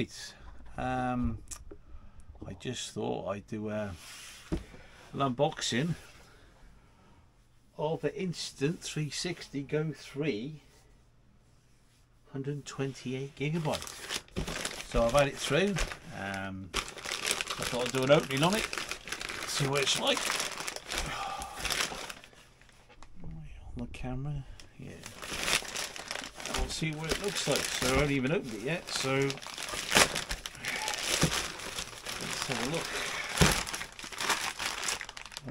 Right. Um, I just thought I'd do a, an unboxing of the Insta360 Go 3 128 gigabytes. So I've had it through. Um, I thought I'd do an opening on it, see what it's like. On the camera, yeah. We'll see what it looks like. So I haven't even opened it yet, so have a look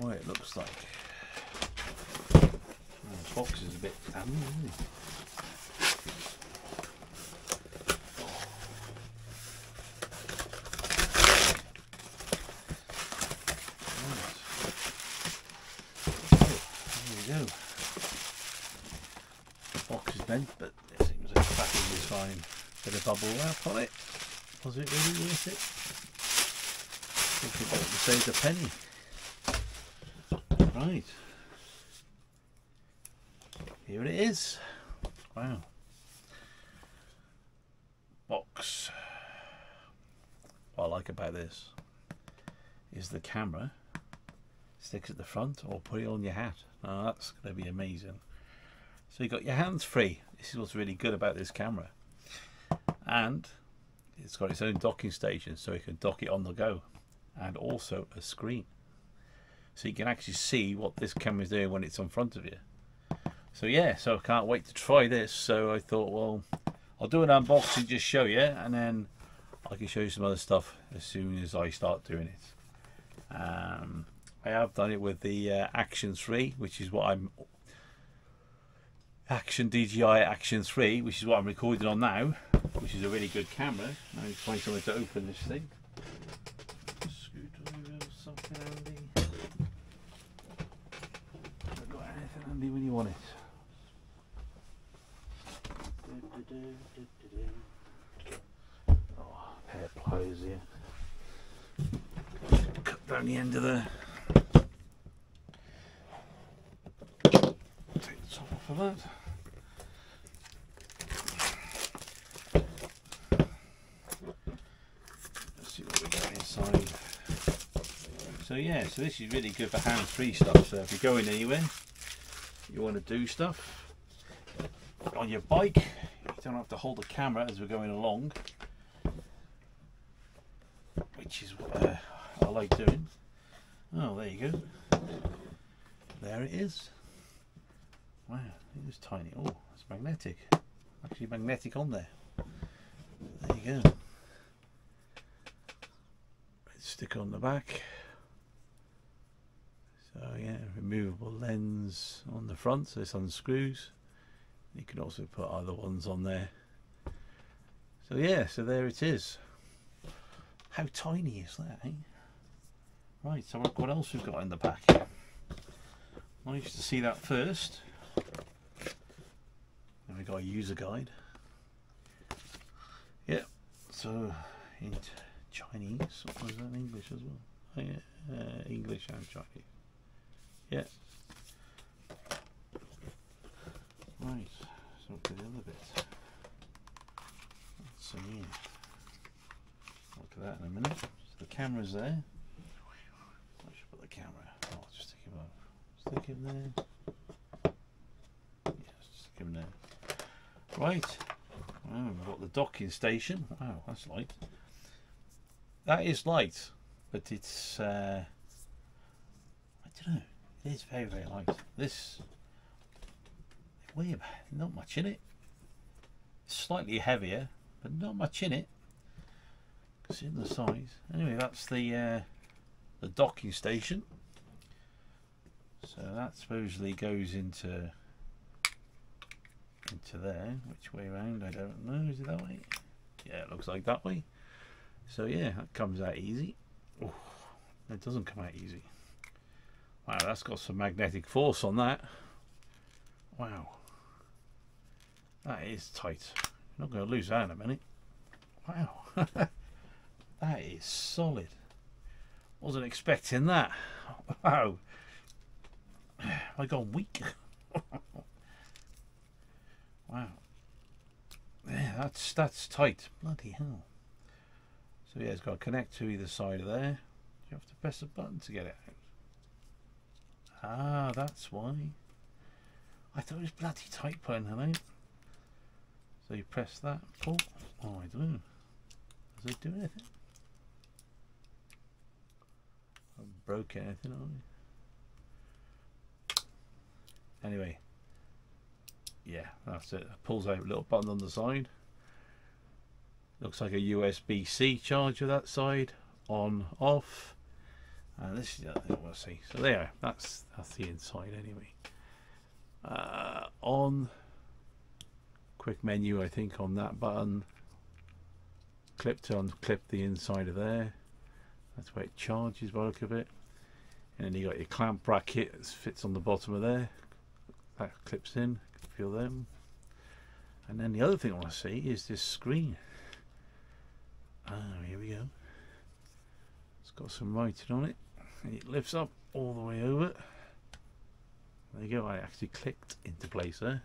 what it looks like. Oh, the box is a bit? Go. The box is bent, but it seems like the fine. Bit of bubble wrap on it. Was it really worth it? Think about to save a penny. Right. Here it is. Wow. Box. What I like about this is the camera sticks at the front or put it on your hat. Now that's going to be amazing. So you got your hands free. This is what's really good about this camera. And it's got its own docking station so you can dock it on the go and also a screen. So you can actually see what this camera is doing when it's in front of you. So yeah, so I can't wait to try this. So I thought, well, I'll do an unboxing, just show you, and then I can show you some other stuff as soon as I start doing it. Um, I have done it with the uh, Action 3, which is what I'm Action DJI Action 3, which is what I'm recording on now, which is a really good camera. Now I find somewhere to open this thing. You want it. Oh, pliers here. Cut down the end of the take the top off of that. Let's see what we got inside. So yeah, so this is really good for hands-free stuff. So if you're going anywhere, you want to do stuff on your bike, you don't have to hold the camera as we're going along, which is what uh, I like doing. Oh, there you go. There it is. Wow, it is tiny. Oh, it's magnetic. Actually magnetic on there. There you go. Stick on the back. Removable lens on the front, so this unscrews. You can also put other ones on there. So yeah, so there it is. How tiny is that, eh? Right, so what else we've got in the pack. Nice to see that first. Then we got a user guide. Yeah, so in Chinese, or is that English as well? Oh, uh, English and Chinese. Yeah. Right, so to the other bit. So yeah, look at that in a minute. So the camera's there. I should put the camera. Oh, just stick him up. Stick him there. Yeah, stick him there. Right. Oh, we've got the docking station. Wow, that's light. That is light, but it's uh. It is very very light. This about not much in it. Slightly heavier, but not much in it. Considering the size. Anyway, that's the uh, the docking station. So that supposedly goes into into there. Which way around? I don't know. Is it that way? Yeah, it looks like that way. So yeah, that comes out easy. Oh, it doesn't come out easy. Wow, that's got some magnetic force on that. Wow. That is tight. You're not going to lose that in a minute. Wow. that is solid. Wasn't expecting that. Wow. I gone weak. wow. Yeah, that's that's tight. Bloody hell. So yeah, it's got to connect to either side of there. You have to press a button to get it. Ah, that's why. I thought it was bloody tight putting it. So you press that, pull. Oh, I don't know. Does it do anything? I broke anything on it. Anyway, yeah, that's it. it. Pulls out a little button on the side. Looks like a USB-C charger that side. On, off. And this is the other thing I want to see. So there, that's that's the inside anyway. Uh, on quick menu, I think on that button. Clip to unclip the inside of there. That's where it charges by look of it. And then you got your clamp bracket that fits on the bottom of there. That clips in. Feel them. And then the other thing I want to see is this screen. Ah, here we go. It's got some writing on it. It lifts up all the way over. There you go. I actually clicked into place there.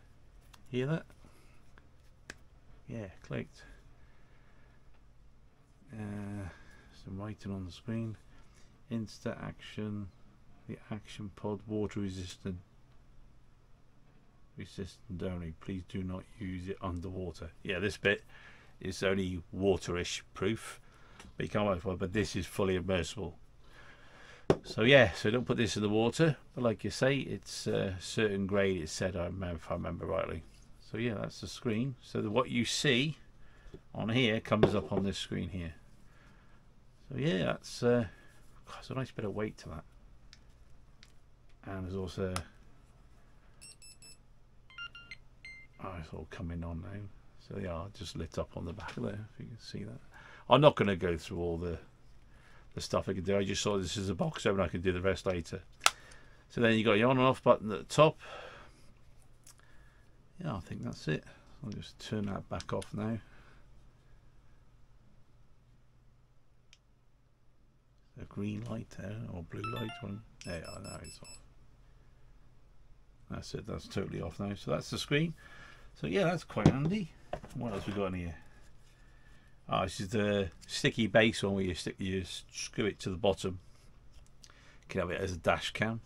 Hear that? Yeah, clicked. Uh, some writing on the screen. Insta action. The action pod water resistant. Resistant only. Please do not use it underwater. Yeah, this bit is only waterish proof. But you can't but this is fully immersible. So yeah, so don't put this in the water. But like you say, it's a certain grade. It's said, I remember, if I remember rightly. So yeah, that's the screen. So the, what you see on here comes up on this screen here. So yeah, that's uh, a nice bit of weight to that. And there's also oh, it's all coming on now. So they are just lit up on the back there, if you can see that. I'm not going to go through all the the stuff I can do. I just saw this as a box open. I can do the rest later. So then you got your on and off button at the top. Yeah, I think that's it. I'll just turn that back off now. A green light there or blue light one. There you are, now it's off. That's it, that's totally off now. So that's the screen. So yeah, that's quite handy. What else we got in here? Oh, this is the sticky base one where you stick you screw it to the bottom. You can have it as a dash cam.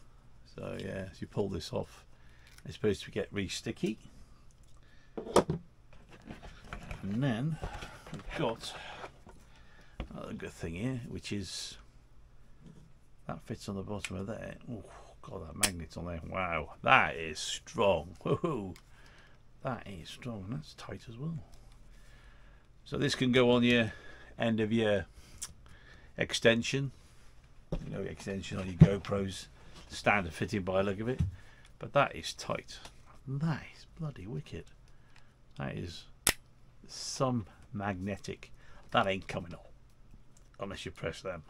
So yeah, as you pull this off, it's supposed to get really sticky. And then we've got another good thing here, which is that fits on the bottom of there. Oh god, that magnet's on there. Wow, that is strong. Woohoo! That is strong. That's tight as well. So this can go on your end of your extension. You know, extension on your GoPros, standard fitting by a look of it. But that is tight. That is bloody wicked. That is some magnetic. That ain't coming off unless you press them.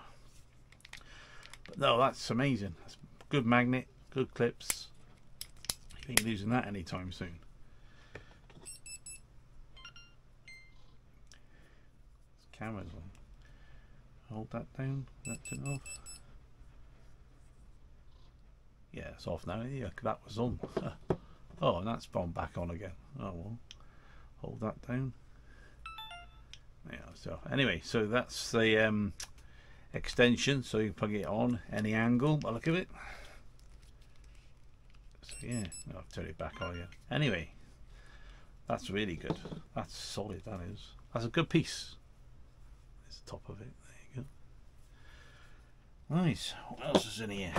But no, that's amazing. That's good magnet, good clips. You ain't losing that anytime soon. Cameras on. Hold that down, that's off. Yeah, it's off now. Yeah, that was on. oh, and that's gone back on again. Oh well. Hold that down. Yeah, so anyway, so that's the um, extension, so you can plug it on any angle I look at it. So yeah, I'll turn it back on again. Anyway, that's really good. That's solid, that is. That's a good piece top of it. There you go. Nice. what else is in here?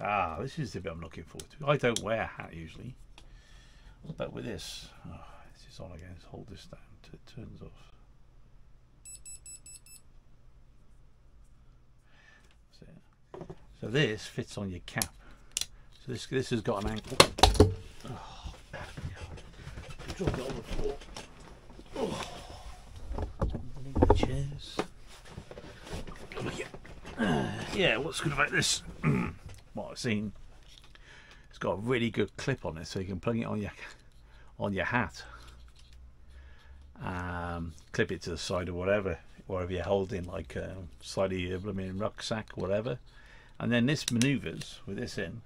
Ah, this is the bit I'm looking forward to. I don't wear a hat usually, but with this, oh, this is on again. Let's hold this down until it turns off. So this fits on your cap. So this this has got an ankle. Oh, dropped it on the floor. Oh. Chairs. yeah, what's good about this? what I've seen, it's got a really good clip on it, so you can plug it on your on your hat. Um, clip it to the side or whatever, wherever you're holding, like a um, slightly a blooming rucksack, whatever. And then this manoeuvres with this in.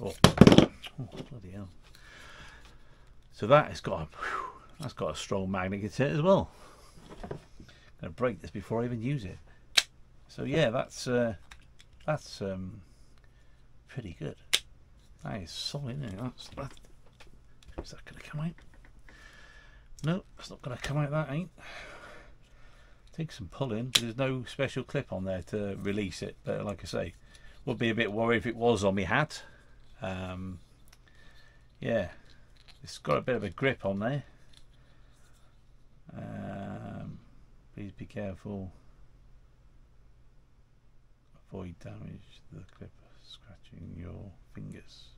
Oh, oh bloody hell! So that has got a, whew, that's got a strong magnet in it as well. I'm to break this before I even use it. So yeah, that's uh, that's um, pretty good. That is solid, isn't it? That's, that, is that to come out? No, it's not going to come out. That ain't. Take some pulling, but there's no special clip on there to release it. But like I say, would be a bit worried if it was on my hat. Um, yeah, it's got a bit of a grip on there. Um, please be careful. Avoid damage to the clip scratching your fingers.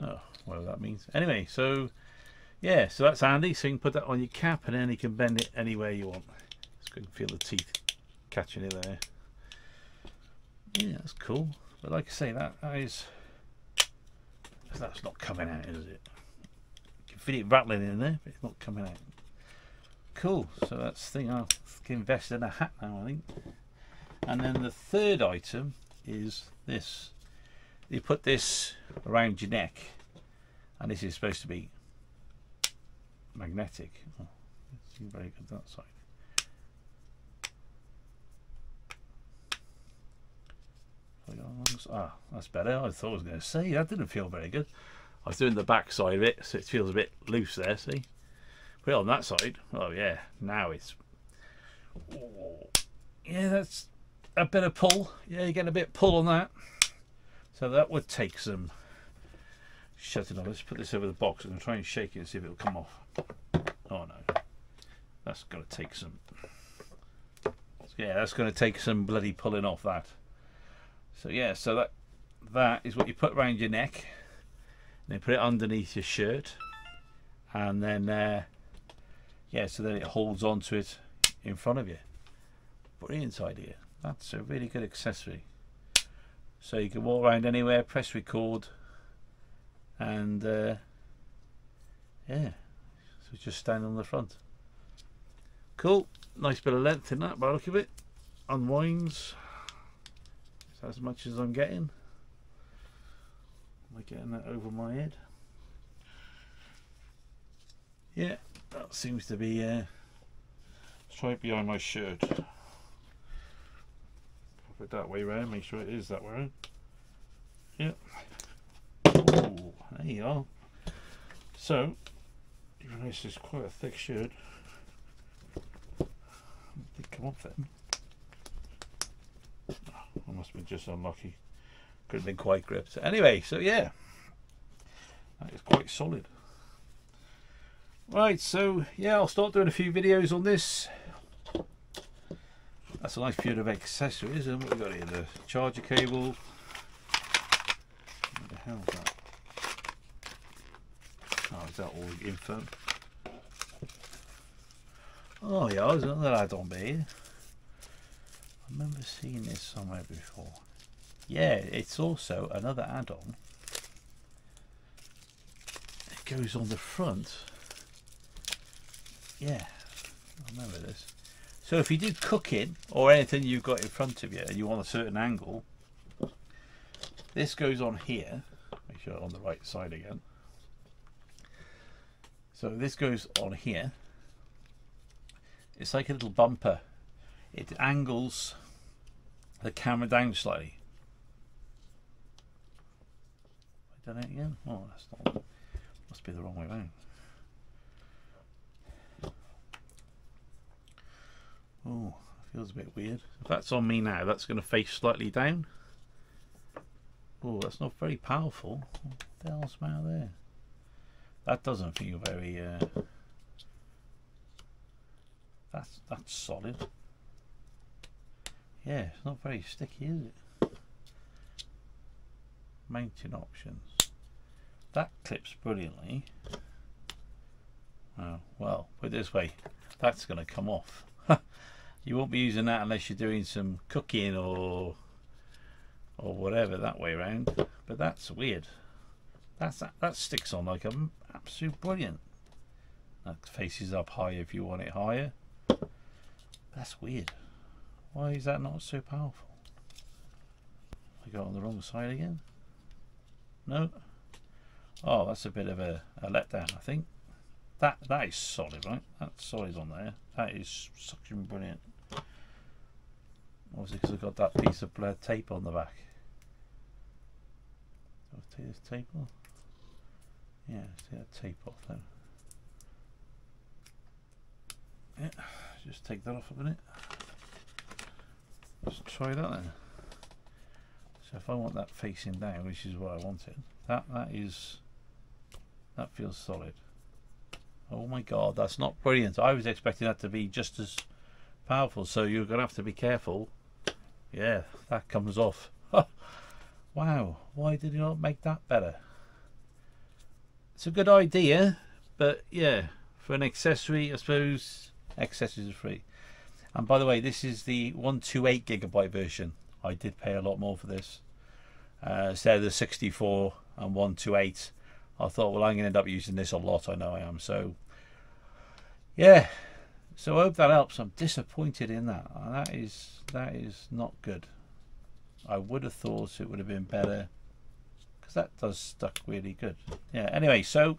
Oh, whatever that means. Anyway, so yeah, so that's handy. So you can put that on your cap and then you can bend it anywhere you want. Just go and feel the teeth catching it there. Yeah, that's cool. But like I say, that, that is that's not coming out, is it? You can feel it rattling in there, but it's not coming out. Cool. So that's the thing. I'll invest in a hat now, I think. And then the third item is this. You put this around your neck, and this is supposed to be magnetic. Oh, very good that side. Ah, that's better. I thought I was going to say that didn't feel very good. I was doing the back side of it, so it feels a bit loose there. See, on that side. Oh yeah, now it's. Yeah, that's a bit of pull. Yeah, you're getting a bit pull on that. So that would take some shutting off. Let's put this over the box. To try and shake it and see if it'll come off. Oh no, that's going to take some. Yeah, that's going to take some bloody pulling off that. So yeah, so that that is what you put around your neck. And then put it underneath your shirt, and then uh, yeah, so then it holds onto it in front of you. Brilliant idea. That's a really good accessory. So you can walk around anywhere, press record, and uh, yeah, so just stand on the front. Cool, nice bit of length in that by look of it. Unwinds as much as I'm getting. Am I getting that over my head? Yeah, that seems to be. Uh, it behind my shirt. Pop it that way round. Make sure it is that way. Yep. Oh, there you are. So, even though this is quite a thick shirt, did come off then. I must have been just unlucky. Could have been quite gripped. Anyway, so yeah, that is quite solid. Right, so yeah, I'll start doing a few videos on this. That's a nice bit of accessories. And what we got here? The charger cable. What the hell is that? Oh, is that all info? Oh yeah, there's another add-on here. I remember seeing this somewhere before. Yeah, it's also another add-on. It goes on the front. Yeah, I remember this. So if you do cooking or anything you've got in front of you and you want a certain angle, this goes on here. Make sure on the right side again. So this goes on here. It's like a little bumper it angles the camera down slightly. I done it again? Oh, that's not. Must be the wrong way around. Oh, feels a bit weird. If that's on me now, that's going to face slightly down. Oh, that's not very powerful. What the hell's matter there? That doesn't feel very. Uh, that's that's solid. Yeah, it's not very sticky, is it? Mounting options. That clips brilliantly. Oh, well, put it this way, that's going to come off. you won't be using that unless you're doing some cooking or or whatever that way around. But that's weird. That's that, that sticks on like a absolute brilliant. That faces up higher if you want it higher. That's weird. Why is that not so powerful? I got on the wrong side again. No. Oh, that's a bit of a, a letdown, I think. that that is solid, right? That's solid on there. That is suction brilliant. Obviously, because I've got that piece of blur tape on the back. I'll take this tape off. Yeah, take that tape off then. Yeah, just take that off a minute. Let's try that then. So if I want that facing down, which is what I wanted, that that is that feels solid. Oh my god, that's not brilliant. I was expecting that to be just as powerful, so you're to have to be careful. Yeah, that comes off. wow, why did you not make that better? It's a good idea, but yeah, for an accessory, I suppose accessories are free. And by the way, this is the 128 gigabyte version. I did pay a lot more for this. Uh, instead of the 64 and 128 I thought, well, I'm going to end up using this a lot. I know I am. So, yeah. So I hope that helps. I'm disappointed in that. Uh, that is that is not good. I would have thought it would have been better because that does stuck really good. Yeah. Anyway, so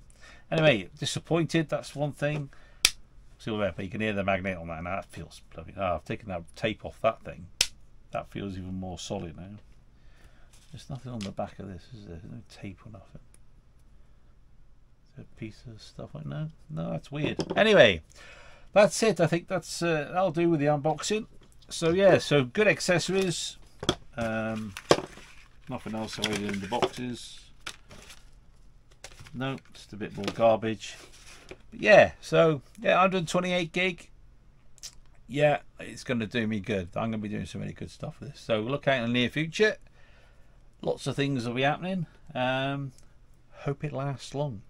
anyway, disappointed. That's one thing. See what but you can hear the magnet on that. That feels bloody. Oh, I've taken that tape off that thing. That feels even more solid now. There's nothing on the back of this, is there? There's no tape or nothing piece of stuff like that. No, that's weird. Anyway, that's it. I think that's uh, that'll do with the unboxing. So yeah, so good accessories. Um, nothing else I in the boxes. No, just a bit more garbage. But yeah, so yeah, 128 gig. Yeah, it's going to do me good. I'm going to be doing some really good stuff with this. So look out in the near future. Lots of things will be happening. Um, hope it lasts long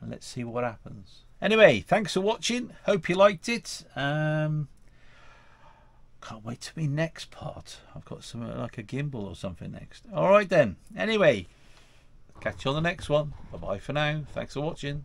and let's see what happens. Anyway, thanks for watching. Hope you liked it. Um, can't wait to be next part. I've got something like a gimbal or something next. All right then. Anyway, catch you on the next one. Bye bye for now. Thanks for watching.